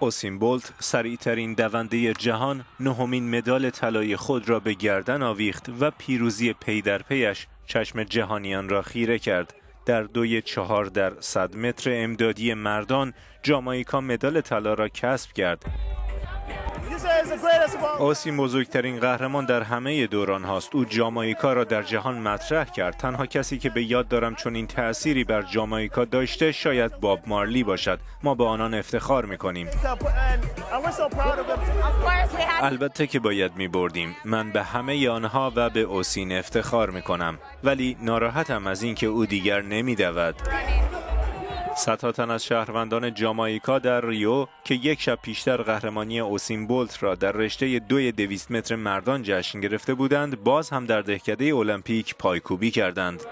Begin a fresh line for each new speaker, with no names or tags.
اوسین بولت سریعترین دونده جهان نهمین مدال طلای خود را به گردن آویخت و پیروزی پی در پیش چشم جهانیان را خیره کرد. در دوی چهار در صد متر امدادی مردان جامایکا مدال طلا را کسب کرد. اوسین بزرگترین قهرمان در همه دوران هاست. او جامایکا را در جهان مطرح کرد. تنها کسی که به یاد دارم چون این تأثیری بر جامایکا داشته شاید باب مارلی باشد. ما به آنان افتخار می‌کنیم. البته که باید می بردیم من به همه آنها و به اوسین افتخار می‌کنم. ولی ناراحتم از اینکه او دیگر نمیدود. صدها تن از شهروندان جامایکا در ریو که یک شب پیشتر قهرمانی اوسین بولت را در رشته دوی دویست متر مردان جشن گرفته بودند باز هم در دهکده المپیک پایکوبی کردند.